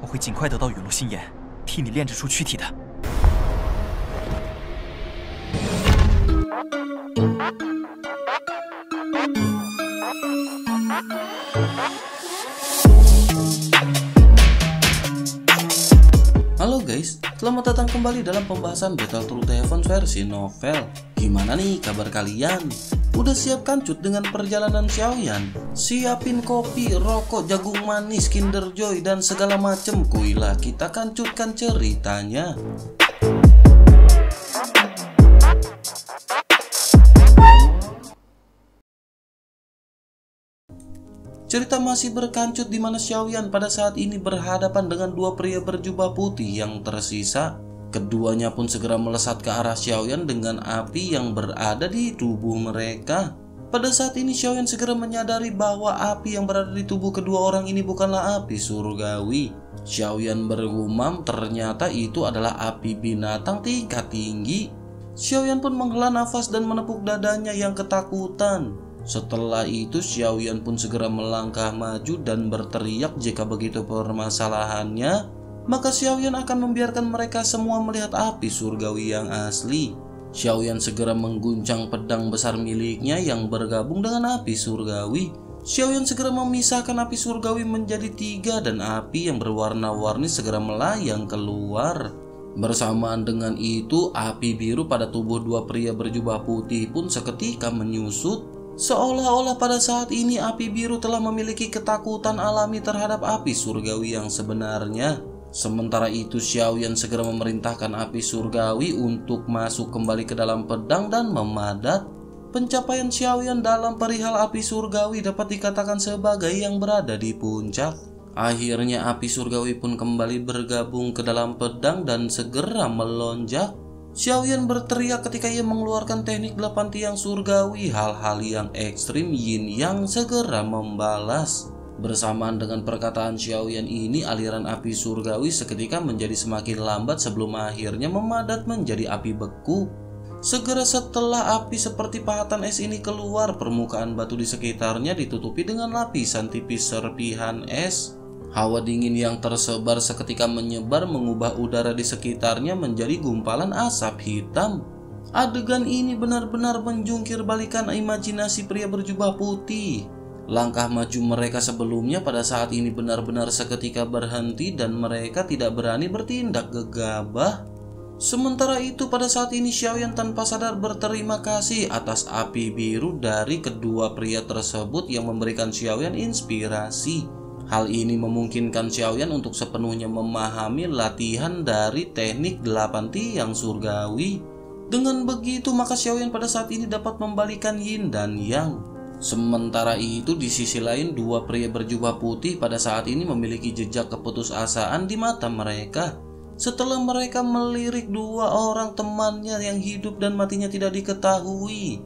我会尽快得到陨落心炎，替你炼制出躯体的。Halo guys, selamat datang kembali dalam pembahasan Battle Through the Heavens versi novel Gimana nih kabar kalian? Udah siap kancut dengan perjalanan Xiaoyan? Siapin kopi, rokok, jagung manis, kinder joy, dan segala macem Kuilah kita kancutkan ceritanya Cerita masih berkancut di mana Xiaoyan pada saat ini berhadapan dengan dua pria berjubah putih yang tersisa. Keduanya pun segera melesat ke arah Xiaoyan dengan api yang berada di tubuh mereka. Pada saat ini Xiaoyan segera menyadari bahwa api yang berada di tubuh kedua orang ini bukanlah api surgawi. Xiaoyan bergumam ternyata itu adalah api binatang tingkat tinggi. Xiaoyan pun menghela nafas dan menepuk dadanya yang ketakutan. Setelah itu Xiaoyan pun segera melangkah maju dan berteriak jika begitu permasalahannya maka Xiaoyan akan membiarkan mereka semua melihat api surgawi yang asli. Xiaoyan segera mengguncang pedang besar miliknya yang bergabung dengan api surgawi. Xiaoyan segera memisahkan api surgawi menjadi tiga dan api yang berwarna-warni segera melayang keluar. Bersamaan dengan itu, api biru pada tubuh dua pria berjubah putih pun seketika menyusut Seolah-olah pada saat ini api biru telah memiliki ketakutan alami terhadap api surgawi yang sebenarnya. Sementara itu Xiaoyan segera memerintahkan api surgawi untuk masuk kembali ke dalam pedang dan memadat. Pencapaian Xiaoyan dalam perihal api surgawi dapat dikatakan sebagai yang berada di puncak. Akhirnya api surgawi pun kembali bergabung ke dalam pedang dan segera melonjak. Xiaoyan berteriak ketika ia mengeluarkan teknik delapan tiang surgawi hal-hal yang ekstrim Yin yang segera membalas. Bersamaan dengan perkataan Xiaoyan ini aliran api surgawi seketika menjadi semakin lambat sebelum akhirnya memadat menjadi api beku. Segera setelah api seperti pahatan es ini keluar, permukaan batu di sekitarnya ditutupi dengan lapisan tipis serpihan es. Hawa dingin yang tersebar seketika menyebar mengubah udara di sekitarnya menjadi gumpalan asap hitam. Adegan ini benar-benar menjungkir balikan imajinasi pria berjubah putih. Langkah maju mereka sebelumnya pada saat ini benar-benar seketika berhenti dan mereka tidak berani bertindak gegabah. Sementara itu pada saat ini Xiaoyan tanpa sadar berterima kasih atas api biru dari kedua pria tersebut yang memberikan Xiaoyan inspirasi. Hal ini memungkinkan Xiaoyan untuk sepenuhnya memahami latihan dari teknik delapan tiang surgawi. Dengan begitu maka Xiaoyan pada saat ini dapat membalikan yin dan yang. Sementara itu di sisi lain dua pria berjubah putih pada saat ini memiliki jejak keputusasaan di mata mereka. Setelah mereka melirik dua orang temannya yang hidup dan matinya tidak diketahui,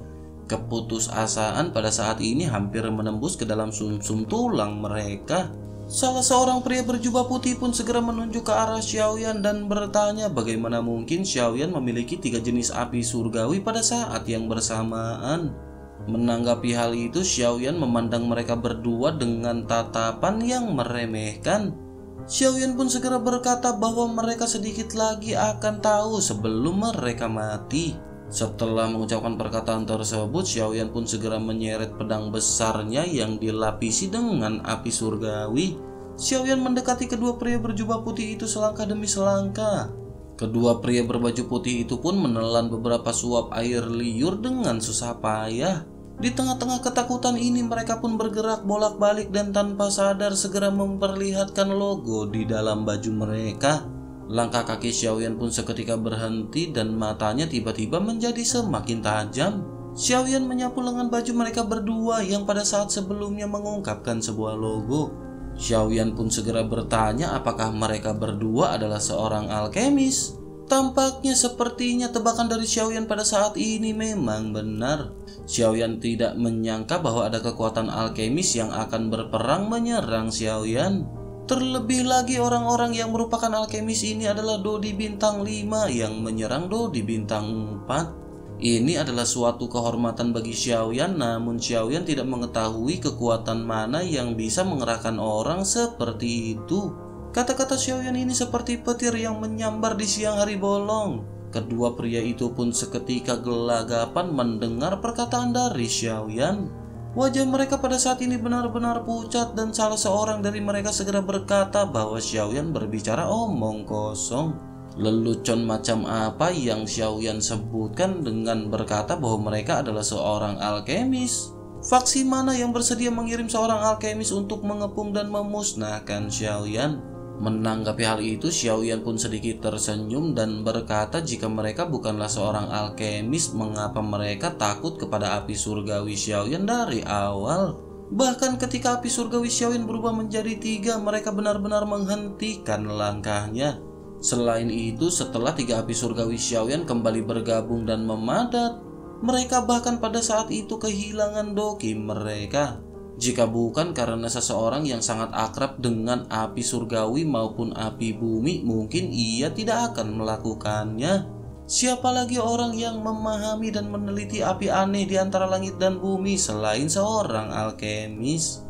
Keputusasaan pada saat ini hampir menembus ke dalam sumsum -sum tulang mereka. Salah seorang pria berjubah putih pun segera menunjuk ke arah Xiaoyan dan bertanya bagaimana mungkin Xiaoyan memiliki tiga jenis api surgawi pada saat yang bersamaan. Menanggapi hal itu, Xiaoyan memandang mereka berdua dengan tatapan yang meremehkan. Xiaoyan pun segera berkata bahwa mereka sedikit lagi akan tahu sebelum mereka mati. Setelah mengucapkan perkataan tersebut, Xiaoyan pun segera menyeret pedang besarnya yang dilapisi dengan api surgawi. Xiaoyan mendekati kedua pria berjubah putih itu selangkah demi selangkah. Kedua pria berbaju putih itu pun menelan beberapa suap air liur dengan susah payah. Di tengah-tengah ketakutan ini mereka pun bergerak bolak-balik dan tanpa sadar segera memperlihatkan logo di dalam baju mereka. Langkah kaki Xiaoyan pun seketika berhenti dan matanya tiba-tiba menjadi semakin tajam. Xiaoyan menyapu lengan baju mereka berdua yang pada saat sebelumnya mengungkapkan sebuah logo. Xiaoyan pun segera bertanya apakah mereka berdua adalah seorang alkemis. Tampaknya sepertinya tebakan dari Xiaoyan pada saat ini memang benar. Xiaoyan tidak menyangka bahwa ada kekuatan alkemis yang akan berperang menyerang Xiaoyan. Terlebih lagi orang-orang yang merupakan alkemis ini adalah Dodi bintang 5 yang menyerang Dodi bintang 4. Ini adalah suatu kehormatan bagi Xiaoyan namun Xiaoyan tidak mengetahui kekuatan mana yang bisa mengerahkan orang seperti itu. Kata-kata Xiaoyan ini seperti petir yang menyambar di siang hari bolong. Kedua pria itu pun seketika gelagapan mendengar perkataan dari Xiaoyan. Wajah mereka pada saat ini benar-benar pucat dan salah seorang dari mereka segera berkata bahwa Xiaoyan berbicara omong kosong. Lelucon macam apa yang Xiaoyan sebutkan dengan berkata bahwa mereka adalah seorang alkemis? Faksi mana yang bersedia mengirim seorang alkemis untuk mengepung dan memusnahkan Xiaoyan? Menanggapi hal itu, Xiaoyan pun sedikit tersenyum dan berkata jika mereka bukanlah seorang alkemis, mengapa mereka takut kepada api surgawi Xiaoyan dari awal? Bahkan ketika api surgawi Xiaoyan berubah menjadi tiga, mereka benar-benar menghentikan langkahnya. Selain itu, setelah tiga api surgawi Xiaoyan kembali bergabung dan memadat, mereka bahkan pada saat itu kehilangan doki mereka. Jika bukan karena seseorang yang sangat akrab dengan api surgawi maupun api bumi, mungkin ia tidak akan melakukannya. Siapa lagi orang yang memahami dan meneliti api aneh di antara langit dan bumi selain seorang alkemis?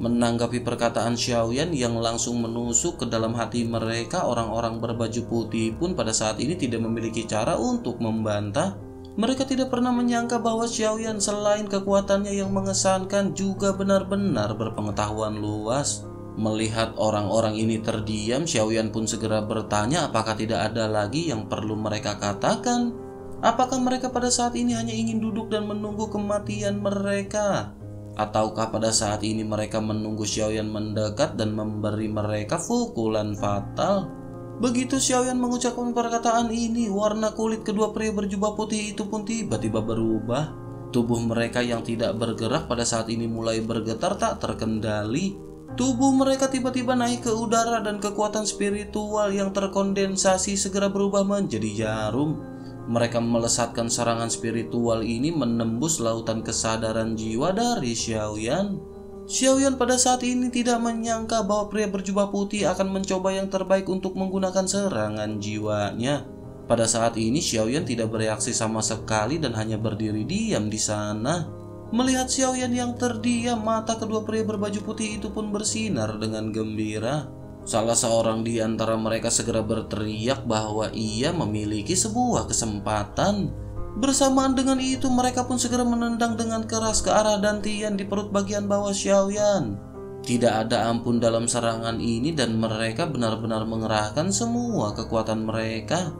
Menanggapi perkataan Xiaoyan yang langsung menusuk ke dalam hati mereka, orang-orang berbaju putih pun pada saat ini tidak memiliki cara untuk membantah mereka tidak pernah menyangka bahwa Xiaoyan selain kekuatannya yang mengesankan juga benar-benar berpengetahuan luas. Melihat orang-orang ini terdiam, Xiaoyan pun segera bertanya apakah tidak ada lagi yang perlu mereka katakan. Apakah mereka pada saat ini hanya ingin duduk dan menunggu kematian mereka? Ataukah pada saat ini mereka menunggu Xiaoyan mendekat dan memberi mereka pukulan fatal? Begitu Xiaoyan mengucapkan perkataan ini, warna kulit kedua pria berjubah putih itu pun tiba-tiba berubah. Tubuh mereka yang tidak bergerak pada saat ini mulai bergetar tak terkendali. Tubuh mereka tiba-tiba naik ke udara dan kekuatan spiritual yang terkondensasi segera berubah menjadi jarum. Mereka melesatkan serangan spiritual ini menembus lautan kesadaran jiwa dari Xiaoyan. Xiaoyan pada saat ini tidak menyangka bahwa pria berjubah putih akan mencoba yang terbaik untuk menggunakan serangan jiwanya. Pada saat ini Xiaoyan tidak bereaksi sama sekali dan hanya berdiri diam di sana. Melihat Xiaoyan yang terdiam, mata kedua pria berbaju putih itu pun bersinar dengan gembira. Salah seorang di antara mereka segera berteriak bahwa ia memiliki sebuah kesempatan. Bersamaan dengan itu mereka pun segera menendang dengan keras ke arah Dantian di perut bagian bawah Xiaoyan. Tidak ada ampun dalam serangan ini dan mereka benar-benar mengerahkan semua kekuatan mereka.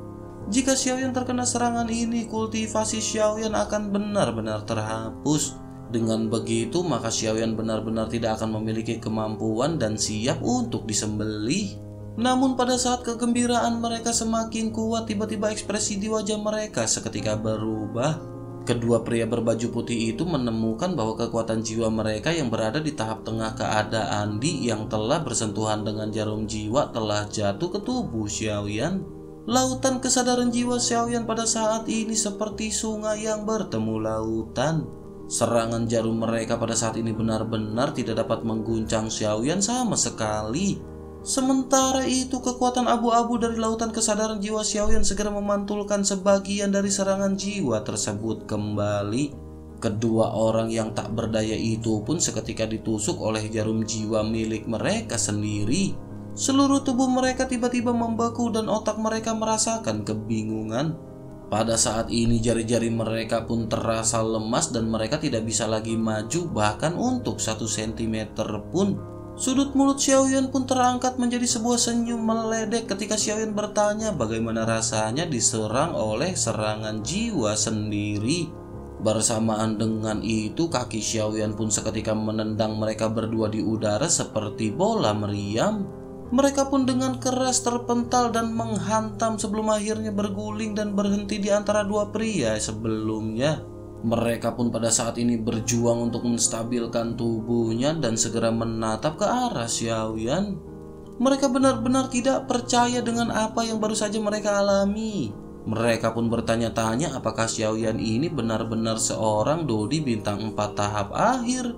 Jika Xiaoyan terkena serangan ini, kultivasi Xiaoyan akan benar-benar terhapus. Dengan begitu, maka Xiaoyan benar-benar tidak akan memiliki kemampuan dan siap untuk disembelih. Namun pada saat kegembiraan mereka semakin kuat, tiba-tiba ekspresi di wajah mereka seketika berubah. Kedua pria berbaju putih itu menemukan bahwa kekuatan jiwa mereka yang berada di tahap tengah keadaan Di yang telah bersentuhan dengan jarum jiwa telah jatuh ke tubuh Xiaoyan. Lautan kesadaran jiwa Xiaoyan pada saat ini seperti sungai yang bertemu lautan. Serangan jarum mereka pada saat ini benar-benar tidak dapat mengguncang Xiaoyan sama sekali. Sementara itu kekuatan abu-abu dari lautan kesadaran jiwa Xiaoyan segera memantulkan sebagian dari serangan jiwa tersebut kembali. Kedua orang yang tak berdaya itu pun seketika ditusuk oleh jarum jiwa milik mereka sendiri. Seluruh tubuh mereka tiba-tiba membeku dan otak mereka merasakan kebingungan. Pada saat ini jari-jari mereka pun terasa lemas dan mereka tidak bisa lagi maju bahkan untuk satu sentimeter pun. Sudut mulut Xiaoyan pun terangkat menjadi sebuah senyum meledek ketika Xiaoyan bertanya bagaimana rasanya diserang oleh serangan jiwa sendiri. Bersamaan dengan itu kaki Xiaoyan pun seketika menendang mereka berdua di udara seperti bola meriam. Mereka pun dengan keras terpental dan menghantam sebelum akhirnya berguling dan berhenti di antara dua pria sebelumnya. Mereka pun pada saat ini berjuang untuk menstabilkan tubuhnya dan segera menatap ke arah Xiaoyan. Mereka benar-benar tidak percaya dengan apa yang baru saja mereka alami. Mereka pun bertanya-tanya apakah Xiaoyan ini benar-benar seorang Dodi bintang 4 tahap akhir.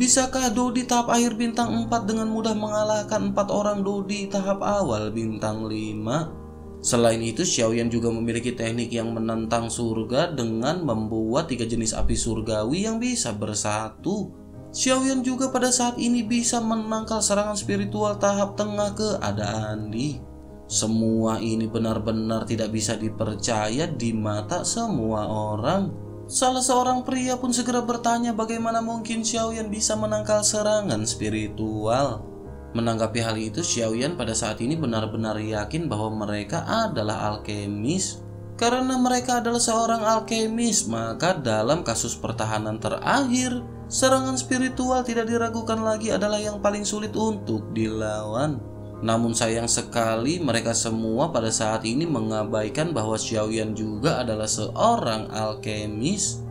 Bisakah Dodi tahap akhir bintang 4 dengan mudah mengalahkan 4 orang Dodi tahap awal bintang 5? Selain itu, Xiaoyan juga memiliki teknik yang menantang surga dengan membuat tiga jenis api surgawi yang bisa bersatu. Xiaoyan juga pada saat ini bisa menangkal serangan spiritual tahap tengah ke ada Andi. Semua ini benar-benar tidak bisa dipercaya di mata semua orang. Salah seorang pria pun segera bertanya bagaimana mungkin Xiaoyan bisa menangkal serangan spiritual. Menanggapi hal itu, Xiaoyan pada saat ini benar-benar yakin bahwa mereka adalah alkemis. Karena mereka adalah seorang alkemis, maka dalam kasus pertahanan terakhir, Serangan spiritual tidak diragukan lagi adalah yang paling sulit untuk dilawan. Namun sayang sekali mereka semua pada saat ini mengabaikan bahwa Xiaoyan juga adalah seorang alkemis.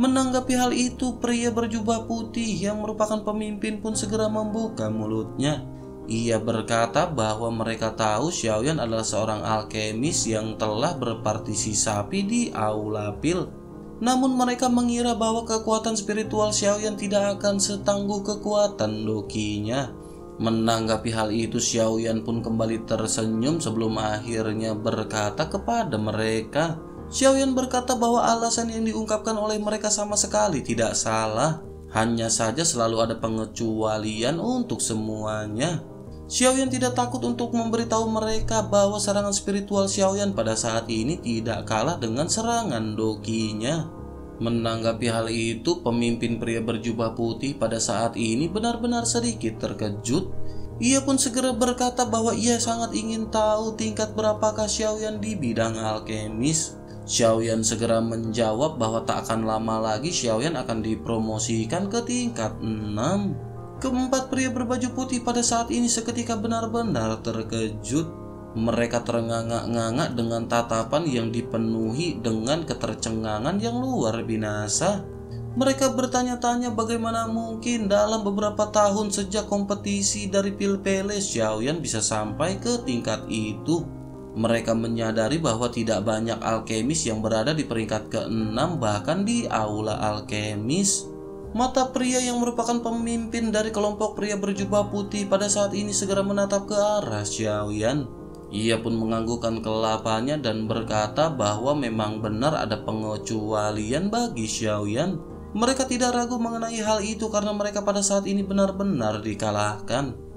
Menanggapi hal itu, pria berjubah putih yang merupakan pemimpin pun segera membuka mulutnya. Ia berkata bahwa mereka tahu Xiaoyan adalah seorang alkemis yang telah berpartisipasi di Aula Pil namun mereka mengira bahwa kekuatan spiritual Xiaoyan tidak akan setangguh kekuatan Dokinya. Menanggapi hal itu Xiaoyan pun kembali tersenyum sebelum akhirnya berkata kepada mereka. Xiaoyan berkata bahwa alasan yang diungkapkan oleh mereka sama sekali tidak salah. Hanya saja selalu ada pengecualian untuk semuanya. Xiaoyan tidak takut untuk memberitahu mereka bahwa serangan spiritual Xiaoyan pada saat ini tidak kalah dengan serangan dokinya. Menanggapi hal itu, pemimpin pria berjubah putih pada saat ini benar-benar sedikit terkejut. Ia pun segera berkata bahwa ia sangat ingin tahu tingkat berapakah Xiaoyan di bidang alkemis. Xiaoyan segera menjawab bahwa tak akan lama lagi Xiaoyan akan dipromosikan ke tingkat 6. Keempat pria berbaju putih pada saat ini seketika benar-benar terkejut. Mereka terengah-engah dengan tatapan yang dipenuhi dengan ketercengangan yang luar binasa. Mereka bertanya-tanya bagaimana mungkin dalam beberapa tahun sejak kompetisi dari Pilpele Xiaoyan bisa sampai ke tingkat itu. Mereka menyadari bahwa tidak banyak alkemis yang berada di peringkat ke-6 bahkan di aula alkemis. Mata pria yang merupakan pemimpin dari kelompok pria berjubah putih pada saat ini segera menatap ke arah Xiaoyan. Ia pun menganggukkan kelapanya dan berkata bahwa memang benar ada pengecualian bagi Xiaoyan. Mereka tidak ragu mengenai hal itu karena mereka pada saat ini benar-benar dikalahkan.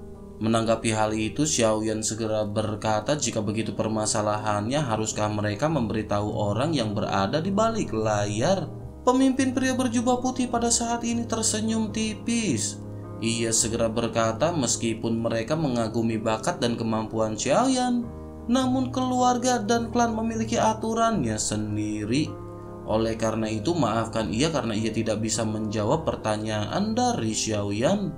Menanggapi hal itu, Xiaoyan segera berkata jika begitu permasalahannya haruskah mereka memberitahu orang yang berada di balik layar. Pemimpin pria berjubah putih pada saat ini tersenyum tipis. Ia segera berkata meskipun mereka mengagumi bakat dan kemampuan Xiaoyan, namun keluarga dan klan memiliki aturannya sendiri. Oleh karena itu maafkan ia karena ia tidak bisa menjawab pertanyaan dari Xiaoyan.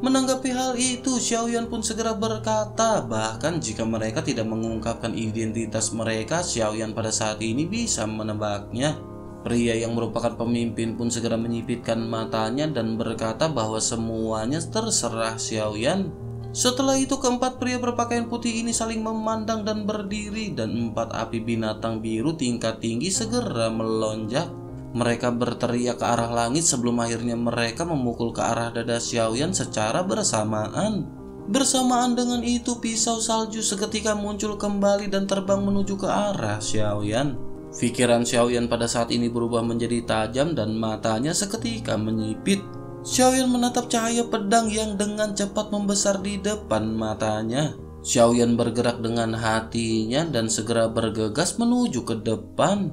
Menanggapi hal itu, Xiaoyan pun segera berkata, bahkan jika mereka tidak mengungkapkan identitas mereka, Xiaoyan pada saat ini bisa menebaknya. Pria yang merupakan pemimpin pun segera menyipitkan matanya dan berkata bahwa semuanya terserah Xiaoyan. Setelah itu keempat pria berpakaian putih ini saling memandang dan berdiri dan empat api binatang biru tingkat tinggi segera melonjak. Mereka berteriak ke arah langit sebelum akhirnya mereka memukul ke arah dada Xiaoyan secara bersamaan. Bersamaan dengan itu pisau salju seketika muncul kembali dan terbang menuju ke arah Xiaoyan. Pikiran Xiaoyan pada saat ini berubah menjadi tajam dan matanya seketika menyipit. Xiaoyan menatap cahaya pedang yang dengan cepat membesar di depan matanya. Xiaoyan bergerak dengan hatinya dan segera bergegas menuju ke depan.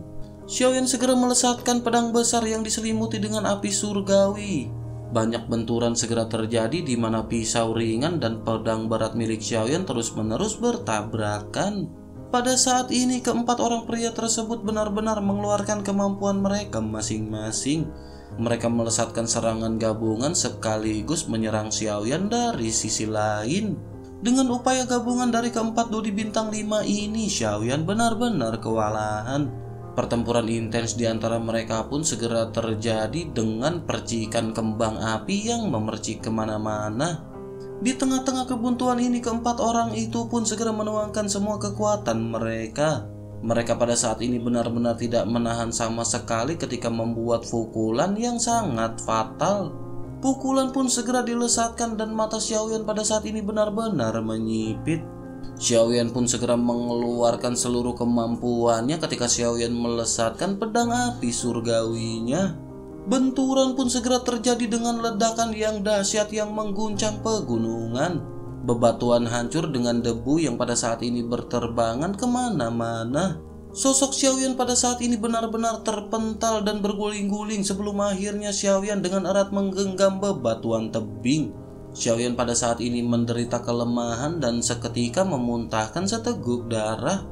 Xiaoyan segera melesatkan pedang besar yang diselimuti dengan api surgawi. Banyak benturan segera terjadi di mana pisau ringan dan pedang berat milik Xiaoyan terus-menerus bertabrakan. Pada saat ini keempat orang pria tersebut benar-benar mengeluarkan kemampuan mereka masing-masing. Mereka melesatkan serangan gabungan sekaligus menyerang Xiaoyan dari sisi lain. Dengan upaya gabungan dari keempat dodi bintang 5 ini, Xiaoyan benar-benar kewalahan. Pertempuran intens di antara mereka pun segera terjadi dengan percikan kembang api yang memercik ke mana-mana. Di tengah-tengah kebuntuan ini keempat orang itu pun segera menuangkan semua kekuatan mereka. Mereka pada saat ini benar-benar tidak menahan sama sekali ketika membuat pukulan yang sangat fatal. Pukulan pun segera dilesatkan dan mata Xiaoyan pada saat ini benar-benar menyipit. Xiaoyan pun segera mengeluarkan seluruh kemampuannya ketika Xiaoyan melesatkan pedang api surgawinya. Benturan pun segera terjadi dengan ledakan yang dahsyat yang mengguncang pegunungan. Bebatuan hancur dengan debu yang pada saat ini berterbangan ke mana-mana. Sosok Xiaoyan pada saat ini benar-benar terpental dan berguling-guling sebelum akhirnya Xiaoyan dengan erat menggenggam bebatuan tebing. Xiaoyan pada saat ini menderita kelemahan dan seketika memuntahkan seteguk darah.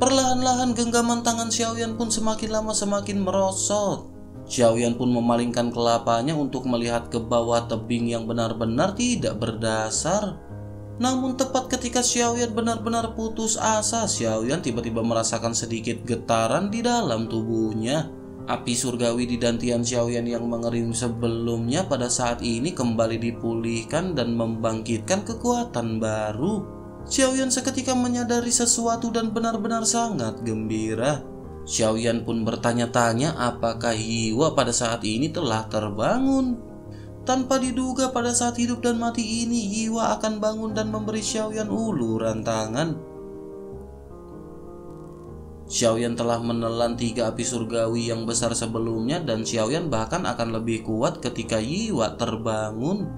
Perlahan-lahan genggaman tangan Xiaoyan pun semakin lama semakin merosot. Xiaoyan pun memalingkan kelapanya untuk melihat ke bawah tebing yang benar-benar tidak berdasar. Namun tepat ketika Xiaoyan benar-benar putus asa, Xiaoyan tiba-tiba merasakan sedikit getaran di dalam tubuhnya. Api surgawi di dantian Xiaoyan yang mengering sebelumnya pada saat ini kembali dipulihkan dan membangkitkan kekuatan baru. Xiaoyan seketika menyadari sesuatu dan benar-benar sangat gembira. Xiaoyan pun bertanya-tanya apakah Yiwa pada saat ini telah terbangun. Tanpa diduga pada saat hidup dan mati ini Yiwa akan bangun dan memberi Xiaoyan uluran tangan. Xiaoyan telah menelan tiga api surgawi yang besar sebelumnya dan Xiaoyan bahkan akan lebih kuat ketika Yiwa terbangun.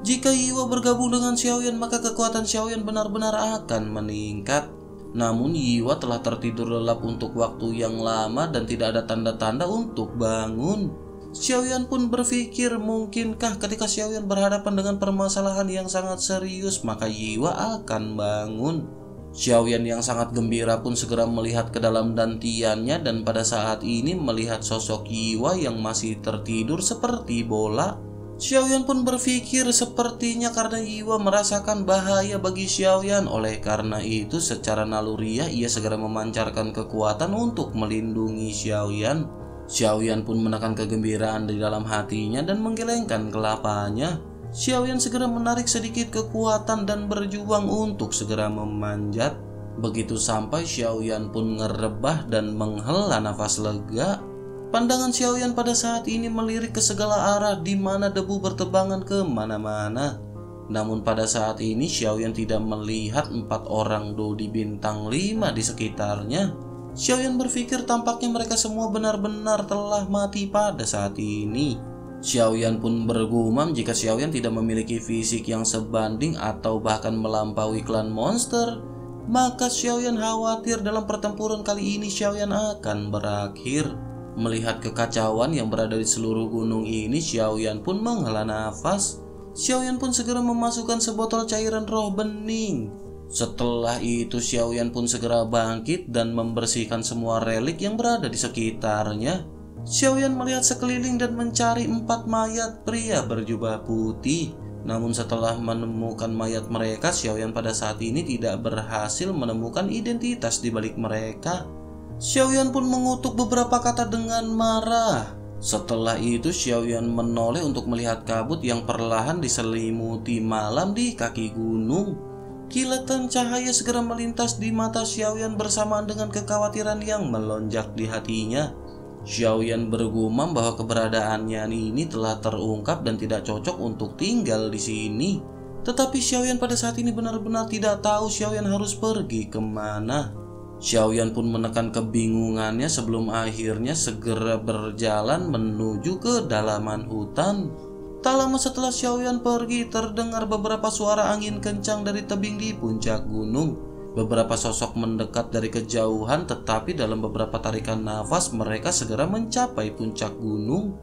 Jika Yiwa bergabung dengan Xiaoyan maka kekuatan Xiaoyan benar-benar akan meningkat. Namun Yiwa telah tertidur lelap untuk waktu yang lama dan tidak ada tanda-tanda untuk bangun. Xiaoyan pun berpikir mungkinkah ketika Xiaoyan berhadapan dengan permasalahan yang sangat serius maka Yiwa akan bangun. Xiaoyan yang sangat gembira pun segera melihat ke dalam dantiannya dan pada saat ini melihat sosok Yiwa yang masih tertidur seperti bola. Xiaoyan pun berpikir sepertinya karena Yiwa merasakan bahaya bagi Xiaoyan oleh karena itu secara naluriah ia segera memancarkan kekuatan untuk melindungi Xiaoyan. Xiaoyan pun menekan kegembiraan di dalam hatinya dan menggelengkan kelapanya. Xiaoyan segera menarik sedikit kekuatan dan berjuang untuk segera memanjat. Begitu sampai Xiaoyan pun ngerebah dan menghela nafas lega. Pandangan Xiaoyan pada saat ini melirik ke segala arah di mana debu bertebangan ke mana-mana. Namun pada saat ini Xiaoyan tidak melihat empat orang Dodi bintang lima di sekitarnya. Xiaoyan berpikir tampaknya mereka semua benar-benar telah mati pada saat ini. Xiaoyan pun bergumam jika Xiaoyan tidak memiliki fisik yang sebanding atau bahkan melampaui klan monster, maka Xiaoyan khawatir dalam pertempuran kali ini Xiaoyan akan berakhir. Melihat kekacauan yang berada di seluruh gunung ini, Xiaoyan pun menghela nafas. Xiaoyan pun segera memasukkan sebotol cairan roh bening setelah itu Xiaoyan pun segera bangkit dan membersihkan semua relik yang berada di sekitarnya. Xiaoyan melihat sekeliling dan mencari empat mayat pria berjubah putih. Namun setelah menemukan mayat mereka, Xiaoyan pada saat ini tidak berhasil menemukan identitas di balik mereka. Xiaoyan pun mengutuk beberapa kata dengan marah. Setelah itu Xiaoyan menoleh untuk melihat kabut yang perlahan diselimuti malam di kaki gunung. Kilatan cahaya segera melintas di mata Xiaoyan bersamaan dengan kekhawatiran yang melonjak di hatinya. Xiaoyan bergumam bahwa keberadaannya ini telah terungkap dan tidak cocok untuk tinggal di sini. Tetapi Xiaoyan pada saat ini benar-benar tidak tahu Xiaoyan harus pergi ke mana. Xiaoyan pun menekan kebingungannya sebelum akhirnya segera berjalan menuju ke dalaman hutan. Tak lama setelah Xiaoyan pergi, terdengar beberapa suara angin kencang dari tebing di puncak gunung. Beberapa sosok mendekat dari kejauhan, tetapi dalam beberapa tarikan nafas mereka segera mencapai puncak gunung.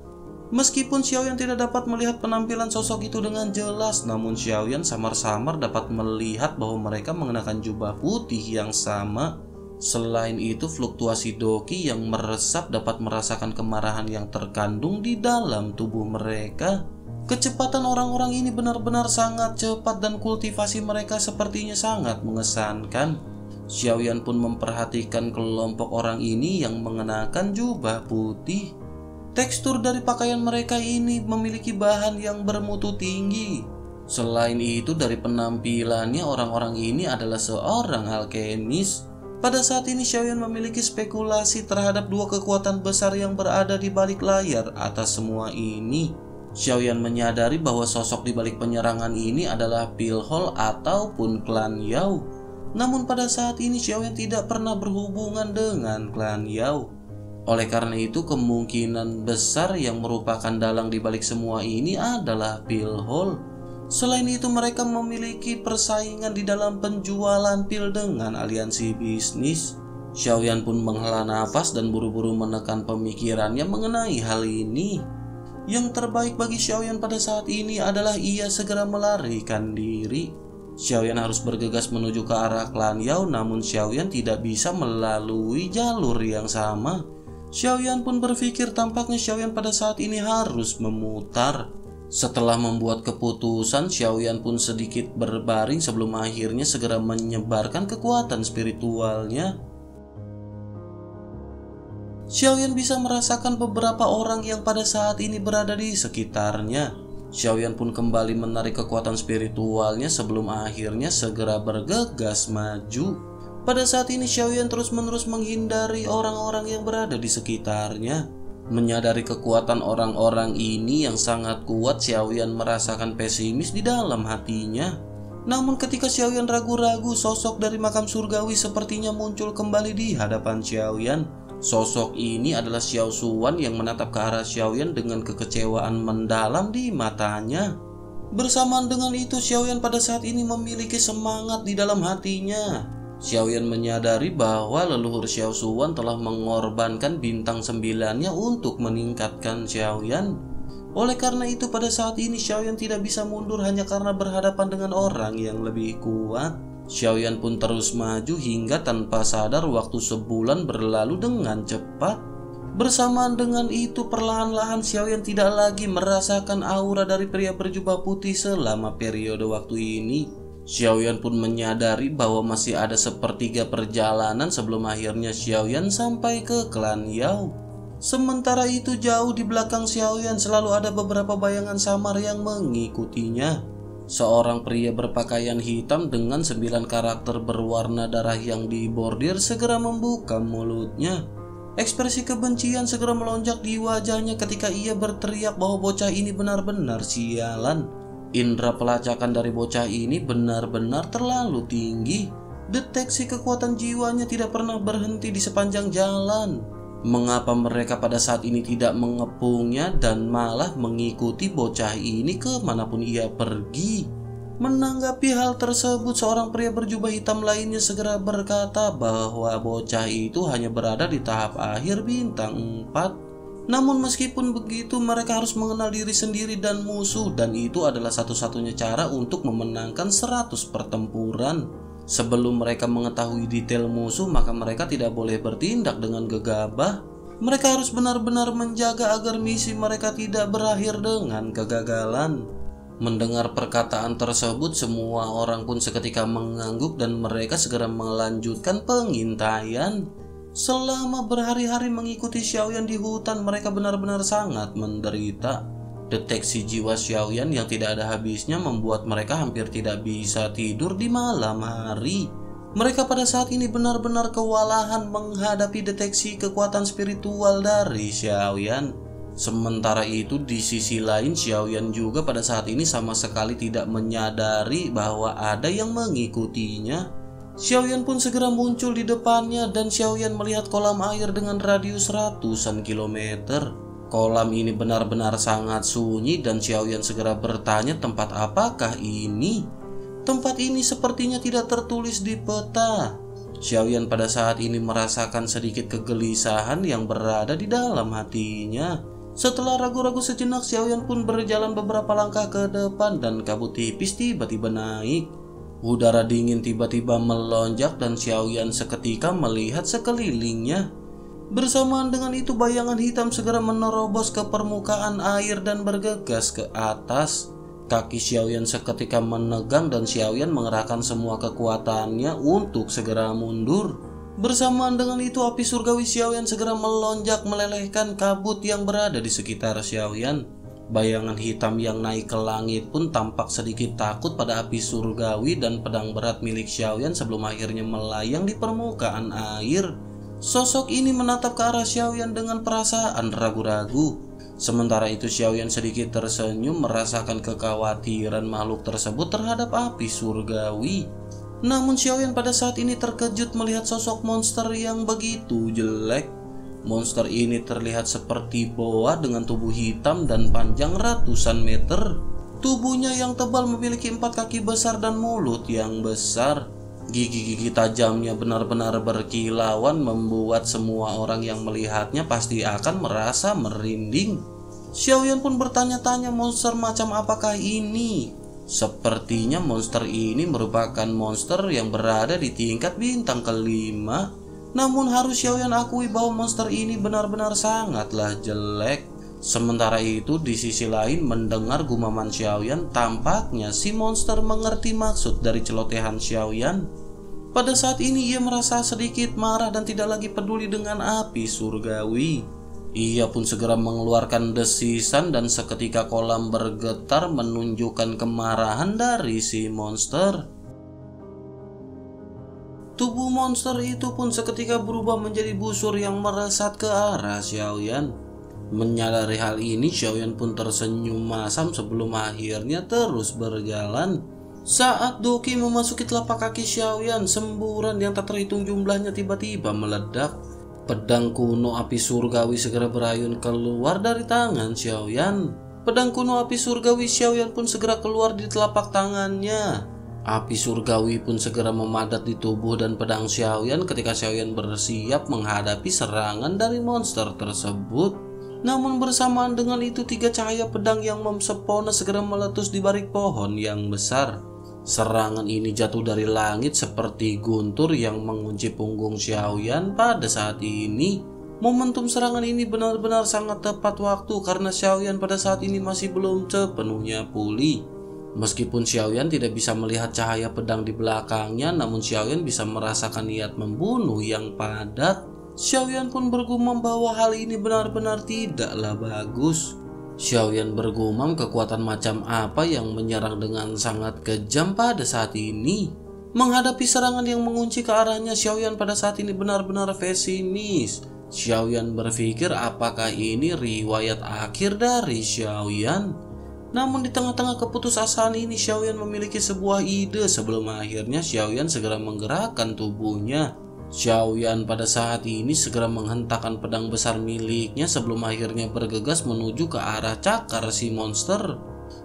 Meskipun Xiaoyan tidak dapat melihat penampilan sosok itu dengan jelas, namun Xiaoyan samar-samar dapat melihat bahwa mereka mengenakan jubah putih yang sama. Selain itu, fluktuasi doki yang meresap dapat merasakan kemarahan yang terkandung di dalam tubuh mereka. Kecepatan orang-orang ini benar-benar sangat cepat dan kultivasi mereka sepertinya sangat mengesankan. Xiaoyan pun memperhatikan kelompok orang ini yang mengenakan jubah putih. Tekstur dari pakaian mereka ini memiliki bahan yang bermutu tinggi. Selain itu dari penampilannya orang-orang ini adalah seorang alkemis. Pada saat ini Xiaoyan memiliki spekulasi terhadap dua kekuatan besar yang berada di balik layar atas semua ini Xiaoyan menyadari bahwa sosok di balik penyerangan ini adalah Pilhol ataupun klan Yao. Namun pada saat ini Xiaoyan tidak pernah berhubungan dengan klan Yao. Oleh karena itu, kemungkinan besar yang merupakan dalang di balik semua ini adalah Bill Hall. Selain itu, mereka memiliki persaingan di dalam penjualan pil dengan aliansi bisnis. Xiaoyan pun menghela nafas dan buru-buru menekan pemikirannya mengenai hal ini. Yang terbaik bagi Xiaoyan pada saat ini adalah ia segera melarikan diri. Xiaoyan harus bergegas menuju ke arah klan Yao namun Xiaoyan tidak bisa melalui jalur yang sama. Xiaoyan pun berpikir tampaknya Xiaoyan pada saat ini harus memutar. Setelah membuat keputusan, Xiaoyan pun sedikit berbaring sebelum akhirnya segera menyebarkan kekuatan spiritualnya. Xiaoyan bisa merasakan beberapa orang yang pada saat ini berada di sekitarnya. Xiaoyan pun kembali menarik kekuatan spiritualnya sebelum akhirnya segera bergegas maju. Pada saat ini Xiaoyan terus-menerus menghindari orang-orang yang berada di sekitarnya. Menyadari kekuatan orang-orang ini yang sangat kuat, Xiaoyan merasakan pesimis di dalam hatinya. Namun ketika Xiaoyan ragu-ragu, sosok dari makam surgawi sepertinya muncul kembali di hadapan Xiaoyan. Sosok ini adalah Xiao Suwan yang menatap ke arah Xiaoyan dengan kekecewaan mendalam di matanya. Bersamaan dengan itu, Xiaoyan pada saat ini memiliki semangat di dalam hatinya. Xiaoyan menyadari bahwa leluhur Xiao Suwan telah mengorbankan bintang sembilannya untuk meningkatkan Xiaoyan. Oleh karena itu pada saat ini Xiaoyan tidak bisa mundur hanya karena berhadapan dengan orang yang lebih kuat. Xiaoyan pun terus maju hingga tanpa sadar waktu sebulan berlalu dengan cepat. Bersamaan dengan itu perlahan-lahan Xiaoyan tidak lagi merasakan aura dari pria berjubah putih selama periode waktu ini. Xiaoyan pun menyadari bahwa masih ada sepertiga perjalanan sebelum akhirnya Xiaoyan sampai ke klan Yao. Sementara itu jauh di belakang Xiaoyan selalu ada beberapa bayangan samar yang mengikutinya. Seorang pria berpakaian hitam dengan sembilan karakter berwarna darah yang dibordir segera membuka mulutnya. Ekspresi kebencian segera melonjak di wajahnya ketika ia berteriak bahwa bocah ini benar-benar sialan. Indra pelacakan dari bocah ini benar-benar terlalu tinggi. Deteksi kekuatan jiwanya tidak pernah berhenti di sepanjang jalan. Mengapa mereka pada saat ini tidak mengepungnya dan malah mengikuti bocah ini ke mana pun ia pergi? Menanggapi hal tersebut, seorang pria berjubah hitam lainnya segera berkata bahwa bocah itu hanya berada di tahap akhir bintang 4. Namun meskipun begitu, mereka harus mengenal diri sendiri dan musuh dan itu adalah satu-satunya cara untuk memenangkan 100 pertempuran. Sebelum mereka mengetahui detail musuh, maka mereka tidak boleh bertindak dengan gegabah. Mereka harus benar-benar menjaga agar misi mereka tidak berakhir dengan kegagalan. Mendengar perkataan tersebut, semua orang pun seketika mengangguk dan mereka segera melanjutkan pengintaian. Selama berhari-hari mengikuti Xiaoyan di hutan, mereka benar-benar sangat menderita. Deteksi jiwa Xiaoyan yang tidak ada habisnya membuat mereka hampir tidak bisa tidur di malam hari. Mereka pada saat ini benar-benar kewalahan menghadapi deteksi kekuatan spiritual dari Xiaoyan. Sementara itu di sisi lain Xiaoyan juga pada saat ini sama sekali tidak menyadari bahwa ada yang mengikutinya. Xiaoyan pun segera muncul di depannya dan Xiaoyan melihat kolam air dengan radius ratusan kilometer. Kolam ini benar-benar sangat sunyi dan Xiaoyan segera bertanya tempat apakah ini? Tempat ini sepertinya tidak tertulis di peta. Xiaoyan pada saat ini merasakan sedikit kegelisahan yang berada di dalam hatinya. Setelah ragu-ragu sejenak, Xiaoyan pun berjalan beberapa langkah ke depan dan kabut tipis tiba-tiba naik. Udara dingin tiba-tiba melonjak dan Xiaoyan seketika melihat sekelilingnya. Bersamaan dengan itu bayangan hitam segera menerobos ke permukaan air dan bergegas ke atas. Kaki Xiaoyan seketika menegang dan Xiaoyan mengerahkan semua kekuatannya untuk segera mundur. Bersamaan dengan itu api surgawi Xiaoyan segera melonjak melelehkan kabut yang berada di sekitar Xiaoyan. Bayangan hitam yang naik ke langit pun tampak sedikit takut pada api surgawi dan pedang berat milik Xiaoyan sebelum akhirnya melayang di permukaan air. Sosok ini menatap ke arah Xiaoyan dengan perasaan ragu-ragu. Sementara itu Xiaoyan sedikit tersenyum merasakan kekhawatiran makhluk tersebut terhadap api surgawi. Namun Xiaoyan pada saat ini terkejut melihat sosok monster yang begitu jelek. Monster ini terlihat seperti boa dengan tubuh hitam dan panjang ratusan meter. Tubuhnya yang tebal memiliki empat kaki besar dan mulut yang besar. Gigi-gigi tajamnya benar-benar berkilauan membuat semua orang yang melihatnya pasti akan merasa merinding. Xiaoyan pun bertanya-tanya monster macam apakah ini. Sepertinya monster ini merupakan monster yang berada di tingkat bintang kelima. Namun harus Xiaoyan akui bahwa monster ini benar-benar sangatlah jelek. Sementara itu di sisi lain mendengar gumaman Xiaoyan tampaknya si monster mengerti maksud dari celotehan Xiaoyan. Pada saat ini ia merasa sedikit marah dan tidak lagi peduli dengan api surgawi. Ia pun segera mengeluarkan desisan dan seketika kolam bergetar menunjukkan kemarahan dari si monster. Tubuh monster itu pun seketika berubah menjadi busur yang meresat ke arah Xiaoyan. Menyadari hal ini, Xiaoyan pun tersenyum masam sebelum akhirnya terus berjalan. Saat Doki memasuki telapak kaki Xiaoyan, semburan yang tak terhitung jumlahnya tiba-tiba meledak. Pedang kuno api surgawi segera berayun keluar dari tangan Xiaoyan. Pedang kuno api surgawi Xiaoyan pun segera keluar di telapak tangannya. Api surgawi pun segera memadat di tubuh dan pedang Xiaoyan ketika Xiaoyan bersiap menghadapi serangan dari monster tersebut. Namun bersamaan dengan itu tiga cahaya pedang yang memsepona segera meletus di balik pohon yang besar. Serangan ini jatuh dari langit seperti guntur yang mengunci punggung Xiaoyan pada saat ini. Momentum serangan ini benar-benar sangat tepat waktu karena Xiaoyan pada saat ini masih belum sepenuhnya pulih. Meskipun Xiaoyan tidak bisa melihat cahaya pedang di belakangnya, namun Xiaoyan bisa merasakan niat membunuh yang padat. Xiaoyan pun bergumam bahwa hal ini benar-benar tidaklah bagus. Xiaoyan bergumam kekuatan macam apa yang menyerang dengan sangat kejam pada saat ini. Menghadapi serangan yang mengunci ke arahnya, Xiaoyan pada saat ini benar-benar pesimis. Xiaoyan berpikir apakah ini riwayat akhir dari Xiaoyan. Namun di tengah-tengah keputusasaan ini Xiaoyan memiliki sebuah ide sebelum akhirnya Xiaoyan segera menggerakkan tubuhnya. Xiaoyan pada saat ini segera menghentakkan pedang besar miliknya sebelum akhirnya bergegas menuju ke arah cakar si monster.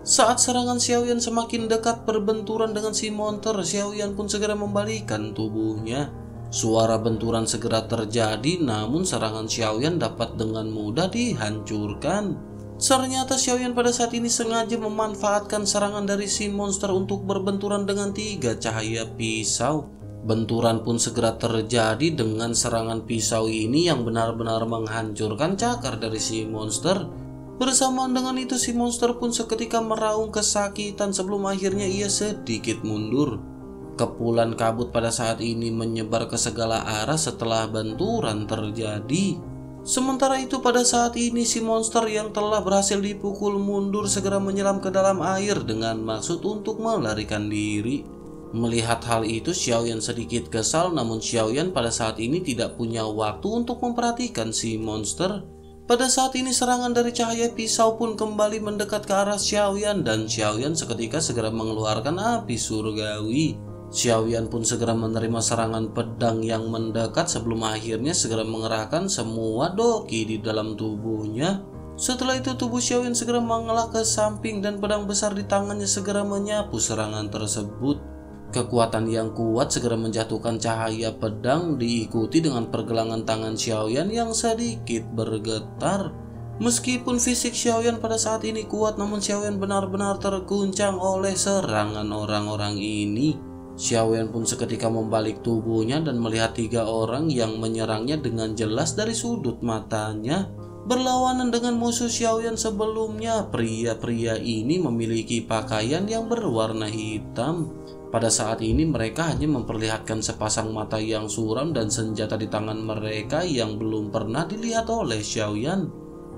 Saat serangan Xiaoyan semakin dekat berbenturan dengan si monster, Xiaoyan pun segera membalikan tubuhnya. Suara benturan segera terjadi namun serangan Xiaoyan dapat dengan mudah dihancurkan. Ternyata Xiaoyan pada saat ini sengaja memanfaatkan serangan dari si monster untuk berbenturan dengan tiga cahaya pisau. Benturan pun segera terjadi dengan serangan pisau ini yang benar-benar menghancurkan cakar dari si monster. Bersamaan dengan itu si monster pun seketika meraung kesakitan sebelum akhirnya ia sedikit mundur. Kepulan kabut pada saat ini menyebar ke segala arah setelah benturan terjadi. Sementara itu pada saat ini si monster yang telah berhasil dipukul mundur segera menyelam ke dalam air dengan maksud untuk melarikan diri. Melihat hal itu Xiaoyan sedikit kesal namun Xiaoyan pada saat ini tidak punya waktu untuk memperhatikan si monster. Pada saat ini serangan dari cahaya pisau pun kembali mendekat ke arah Xiaoyan dan Xiaoyan seketika segera mengeluarkan api surgawi. Xiaoyan pun segera menerima serangan pedang yang mendekat sebelum akhirnya segera mengerahkan semua doki di dalam tubuhnya. Setelah itu tubuh Xiaoyan segera mengelak ke samping dan pedang besar di tangannya segera menyapu serangan tersebut. Kekuatan yang kuat segera menjatuhkan cahaya pedang diikuti dengan pergelangan tangan Xiaoyan yang sedikit bergetar. Meskipun fisik Xiaoyan pada saat ini kuat namun Xiaoyan benar-benar terguncang oleh serangan orang-orang ini. Xiaoyan pun seketika membalik tubuhnya dan melihat tiga orang yang menyerangnya dengan jelas dari sudut matanya. Berlawanan dengan musuh Xiaoyan sebelumnya, pria-pria ini memiliki pakaian yang berwarna hitam. Pada saat ini mereka hanya memperlihatkan sepasang mata yang suram dan senjata di tangan mereka yang belum pernah dilihat oleh Xiaoyan.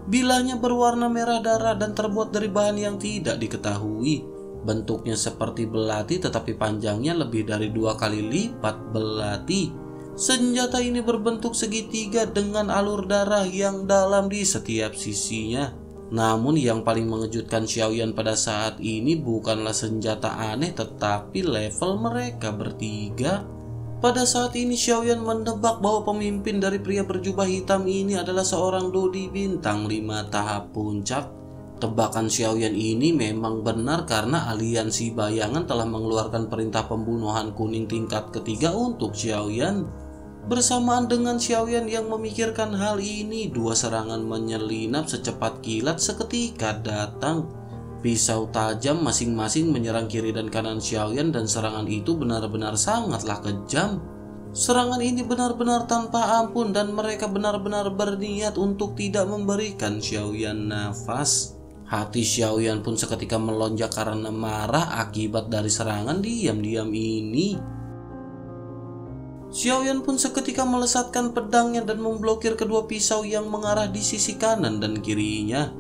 Bilahnya berwarna merah darah dan terbuat dari bahan yang tidak diketahui. Bentuknya seperti belati tetapi panjangnya lebih dari dua kali lipat belati. Senjata ini berbentuk segitiga dengan alur darah yang dalam di setiap sisinya. Namun yang paling mengejutkan Xiaoyan pada saat ini bukanlah senjata aneh tetapi level mereka bertiga. Pada saat ini Xiaoyan menebak bahwa pemimpin dari pria berjubah hitam ini adalah seorang Dodi bintang 5 tahap puncak. Tebakan Xiaoyan ini memang benar karena aliansi bayangan telah mengeluarkan perintah pembunuhan kuning tingkat ketiga untuk Xiaoyan. Bersamaan dengan Xiaoyan yang memikirkan hal ini, dua serangan menyelinap secepat kilat seketika datang. Pisau tajam masing-masing menyerang kiri dan kanan Xiaoyan dan serangan itu benar-benar sangatlah kejam. Serangan ini benar-benar tanpa ampun dan mereka benar-benar berniat untuk tidak memberikan Xiaoyan nafas. Hati Xiaoyan pun seketika melonjak karena marah akibat dari serangan diam-diam ini. Xiaoyan pun seketika melesatkan pedangnya dan memblokir kedua pisau yang mengarah di sisi kanan dan kirinya.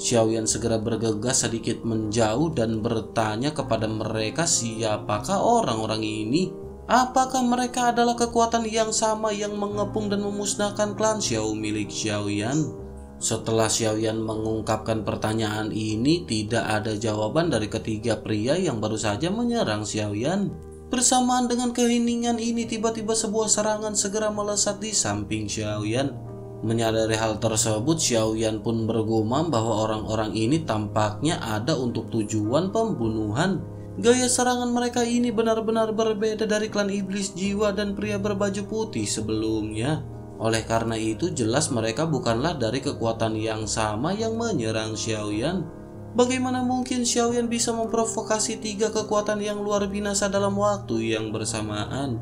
Xiaoyan segera bergegas sedikit menjauh dan bertanya kepada mereka siapakah orang-orang ini. Apakah mereka adalah kekuatan yang sama yang mengepung dan memusnahkan klan Xiao milik Xiaoyan? Setelah Xiaoyan mengungkapkan pertanyaan ini, tidak ada jawaban dari ketiga pria yang baru saja menyerang Xiaoyan. Bersamaan dengan keheningan ini, tiba-tiba sebuah serangan segera melesat di samping Xiaoyan. Menyadari hal tersebut, Xiaoyan pun bergumam bahwa orang-orang ini tampaknya ada untuk tujuan pembunuhan. Gaya serangan mereka ini benar-benar berbeda dari klan iblis jiwa dan pria berbaju putih sebelumnya. Oleh karena itu, jelas mereka bukanlah dari kekuatan yang sama yang menyerang Xiaoyan. Bagaimana mungkin Xiaoyan bisa memprovokasi tiga kekuatan yang luar binasa dalam waktu yang bersamaan?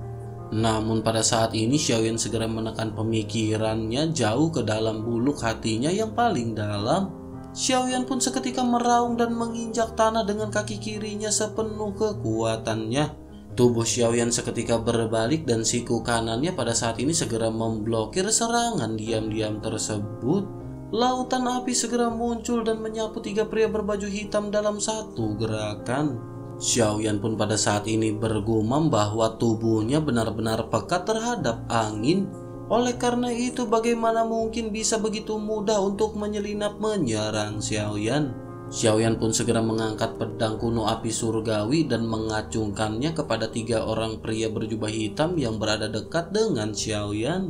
Namun pada saat ini Xiaoyan segera menekan pemikirannya jauh ke dalam buluk hatinya yang paling dalam. Xiaoyan pun seketika meraung dan menginjak tanah dengan kaki kirinya sepenuh kekuatannya. Tubuh Xiaoyan seketika berbalik dan siku kanannya pada saat ini segera memblokir serangan diam-diam tersebut. Lautan api segera muncul dan menyapu tiga pria berbaju hitam dalam satu gerakan. Xiaoyan pun pada saat ini bergumam bahwa tubuhnya benar-benar pekat terhadap angin. Oleh karena itu bagaimana mungkin bisa begitu mudah untuk menyelinap menyerang Xiaoyan? Xiaoyan pun segera mengangkat pedang kuno api surgawi dan mengacungkannya kepada tiga orang pria berjubah hitam yang berada dekat dengan Xiaoyan.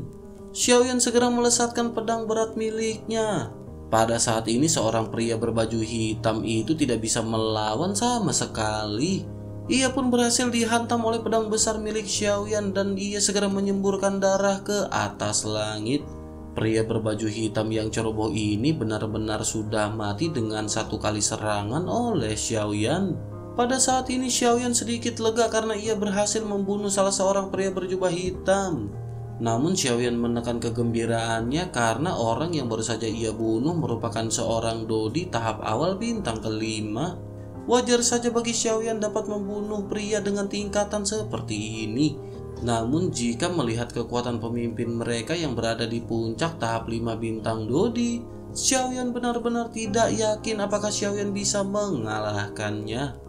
Xiaoyan segera melesatkan pedang berat miliknya. Pada saat ini seorang pria berbaju hitam itu tidak bisa melawan sama sekali. Ia pun berhasil dihantam oleh pedang besar milik Xiaoyan dan ia segera menyemburkan darah ke atas langit. Pria berbaju hitam yang ceroboh ini benar-benar sudah mati dengan satu kali serangan oleh Xiaoyan. Pada saat ini Xiaoyan sedikit lega karena ia berhasil membunuh salah seorang pria berjubah hitam. Namun Xiaoyan menekan kegembiraannya karena orang yang baru saja ia bunuh merupakan seorang Dodi tahap awal bintang kelima. Wajar saja bagi Xiaoyan dapat membunuh pria dengan tingkatan seperti ini. Namun jika melihat kekuatan pemimpin mereka yang berada di puncak tahap 5 bintang Dodi, Xiaoyan benar-benar tidak yakin apakah Xiaoyan bisa mengalahkannya.